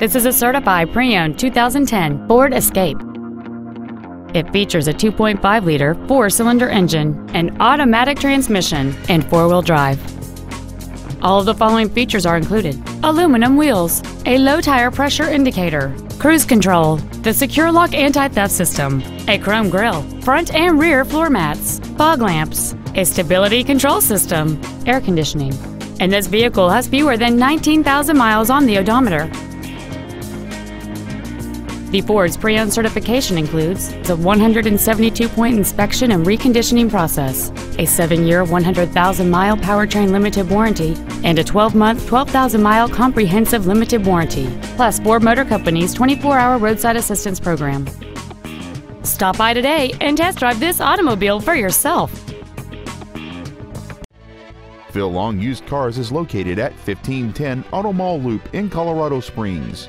This is a certified pre-owned 2010 Ford Escape. It features a 2.5-liter four-cylinder engine, an automatic transmission, and four-wheel drive. All of the following features are included. Aluminum wheels, a low tire pressure indicator, cruise control, the SecuriLock anti-theft system, a chrome grille, front and rear floor mats, fog lamps, a stability control system, air conditioning, and this vehicle has fewer than 19,000 miles on the odometer. The Ford's pre-owned certification includes the 172-point inspection and reconditioning process, a 7-year, 100,000-mile powertrain limited warranty, and a 12-month, 12,000-mile comprehensive limited warranty, plus Ford Motor Company's 24-hour roadside assistance program. Stop by today and test drive this automobile for yourself. Phil Long Used Cars is located at 1510 Auto Mall Loop in Colorado Springs.